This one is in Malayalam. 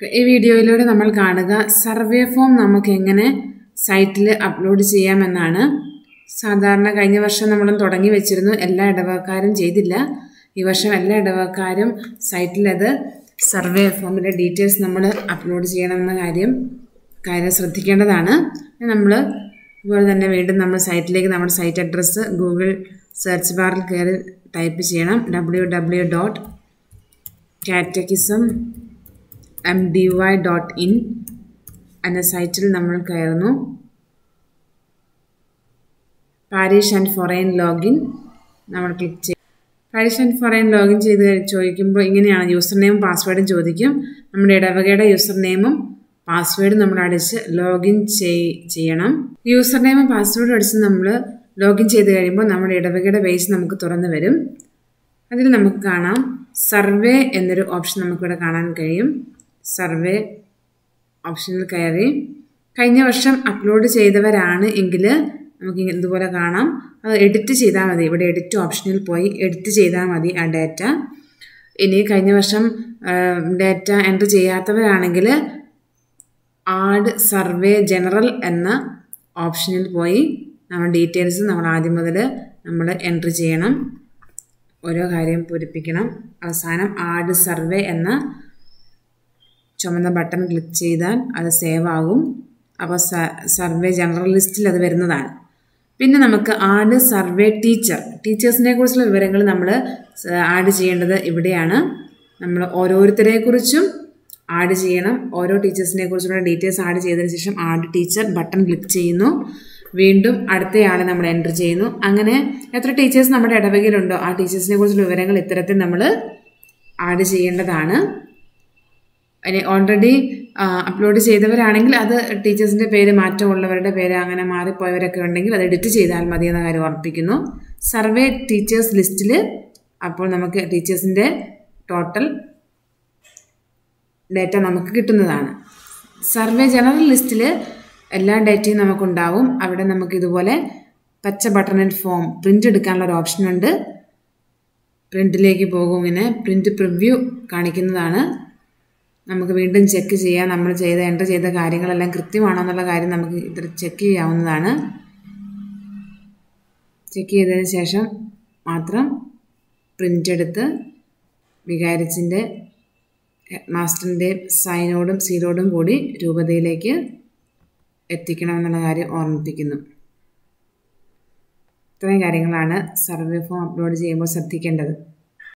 ഈ വീഡിയോയിലൂടെ നമ്മൾ കാണുക സർവേ ഫോം നമുക്ക് എങ്ങനെ സൈറ്റിൽ അപ്ലോഡ് ചെയ്യാമെന്നാണ്. സാധാരണ കഴിഞ്ഞ വർഷം നമ്മൾ തുടങ്ങി വെച്ചിരുന്നു എല്ലാ ഇടവകക്കാരും ചെയ്തില്ല. ഈ വർഷം എല്ലാ ഇടവകക്കാരും സൈറ്റിലത് സർവേ ഫോമിന്റെ ഡീറ്റെയിൽസ് നമ്മൾ അപ്ലോഡ് ചെയ്യണമെന്ന കാര്യം കാര്യം ശ്രദ്ധിക്കേണ്ടതാണ്. നമ്മൾ അതുപോലെ തന്നെ വീണ്ടും നമ്മൾ സൈറ്റിലേക്ക് നമ്മുടെ സൈറ്റ് അഡ്രസ്സ് ഗൂഗിൾ സെർച്ച് ബാറിൽ കയറി ടൈപ്പ് ചെയ്യണം. W W dot catechism M D Y dot in എന്ന സൈറ്റിൽ നമ്മൾ കയറുന്നു. പാരീഷ് ആൻഡ് ഫോറൈൻ ലോഗിൻ നമ്മൾ ക്ലിക്ക് ചെയ്യും പാരീഷ് ആൻഡ് ഫോറൈൻ ലോഗിൻ ചെയ്ത് ചോദിക്കുമ്പോൾ ഇങ്ങനെയാണ് യൂസർ നെയിമും പാസ്വേഡും ചോദിക്കും. നമ്മുടെ ഇടവകയുടെ യൂസർ നെയിമും പാസ്വേഡ് നമ്മൾ അടിച്ച് ലോഗിൻ ചെയ്യണം. യൂസർ നെയിമും പാസ്വേഡും അടിച്ച് നമ്മൾ ലോഗിൻ ചെയ്ത് കഴിയുമ്പോൾ നമ്മുടെ ഇടവകയുടെ പേജ് നമുക്ക് തുറന്നു വരും. അതിൽ നമുക്ക് കാണാം. സർവേ എന്നൊരു ഓപ്ഷൻ നമുക്കിവിടെ കാണാൻ കഴിയും. സർവേ ഓപ്ഷനിൽ കയറി. കഴിഞ്ഞ വർഷം അപ്ലോഡ് ചെയ്തവരാണ് എങ്കിൽ നമുക്ക് ഇതുപോലെ കാണാം. അത് എഡിറ്റ് ചെയ്താൽ മതി. ഇവിടെ എഡിറ്റ് ഓപ്ഷനിൽ പോയി എഡിറ്റ് ചെയ്താൽ മതി ആ ഡാറ്റ. ഇനി കഴിഞ്ഞ വർഷം ഡാറ്റ എന്റർ ചെയ്യാത്തവരാണെങ്കിൽ ആഡ് സർവേ ജനറൽ എന്ന ഓപ്ഷനിൽ പോയി നമ്മൾ ഡീറ്റെയിൽസ് നമ്മൾ ആദ്യം മുതൽ നമ്മൾ എൻട്രി ചെയ്യണം. ഓരോ കാര്യം പൂരിപ്പിക്കണം. അവസാനം ആഡ് സർവേ എന്ന ചുമന്ന ബട്ടൺ ക്ലിക്ക് ചെയ്താൽ അത് സേവ് ആകും. അപ്പോൾ സർവേ ജനറൽ ലിസ്റ്റിൽ അത് വരുന്നതാണ്. പിന്നെ നമുക്ക് ആഡ് സർവേ ടീച്ചർ. ടീച്ചേഴ്സിനെ കുറിച്ചുള്ള വിവരങ്ങൾ നമ്മൾ ആഡ് ചെയ്യേണ്ടത് ഇവിടെയാണ്. നമ്മൾ ഓരോരുത്തരെ കുറിച്ചും ആഡ് ചെയ്യണം. ഓരോ ടീച്ചേഴ്സിനെ കുറിച്ചുള്ള ഡീറ്റെയിൽസ് ആഡ് ചെയ്തതിന് ശേഷം ആഡ് ടീച്ചർ ബട്ടൺ ക്ലിക്ക് ചെയ്യുന്നു. വീണ്ടും അടുത്തയാളെ നമ്മൾ എന്റർ ചെയ്യുന്നു. അങ്ങനെ എത്ര ടീച്ചേഴ്സ് നമ്മുടെ ഇടവകയിലുണ്ടോ ആ ടീച്ചേഴ്സിനെ കുറിച്ചുള്ള വിവരങ്ങൾ ഇത്തരത്തിൽ നമ്മൾ ആഡ് ചെയ്യേണ്ടതാണ്. ഇനി ഓൾറെഡി അപ്ലോഡ് ചെയ്തവരാണെങ്കിൽ അത് ടീച്ചേഴ്സിന്റെ പേര് മാറ്റമുള്ളവരുടെ പേര് അങ്ങനെ മാറിപ്പോയവരൊക്കെ ഉണ്ടെങ്കിൽ അത് എഡിറ്റ് ചെയ്താൽ മതി എന്ന കാര്യം ഓർപ്പിക്കുന്നു സർവേ ടീച്ചേഴ്സ് ലിസ്റ്റിൽ അപ്പോൾ നമുക്ക് ടീച്ചേഴ്സിന്റെ ടോട്ടൽ ഡേറ്റ നമുക്ക് കിട്ടുന്നതാണ്. സർവേ ജനറൽ ലിസ്റ്റിൽ എല്ലാ ഡേറ്റയും നമുക്കുണ്ടാവും. അവിടെ നമുക്ക് ഇതുപോലെ പച്ച ബട്ടണിൽ ഫോം പ്രിന്റ് എടുക്കാനുള്ള ഒരു ഓപ്ഷനുണ്ട് പ്രിന്റിലേക്ക് പോകും ഇങ്ങനെ. പ്രിന്റ് പ്രിവ്യൂ കാണിക്കുന്നതാണ്. നമുക്ക് വീണ്ടും ചെക്ക് ചെയ്യാം. നമ്മൾ ചെയ്ത എന്റർ ചെയ്ത കാര്യങ്ങളെല്ലാം കൃത്യമാണോ എന്നുള്ള കാര്യം നമുക്ക് ഇത് ചെക്ക് ചെയ്യാവുന്നതാണ്. ചെക്ക് ചെയ്തതിന് ശേഷം മാത്രം പ്രിന്റ് എടുത്ത് വികാരിച്ചിന്റെ മാസ്റ്ററിന്റെ സൈനോടും സീലോടും കൂടി രൂപതയിലേക്ക് എത്തിക്കണമെന്നുള്ള കാര്യം ഓർമ്മിപ്പിക്കുന്നു. ഇത്രയും കാര്യങ്ങളാണ് സർവേ ഫോം അപ്ലോഡ് ചെയ്യുമ്പോൾ ശ്രദ്ധിക്കേണ്ടത്.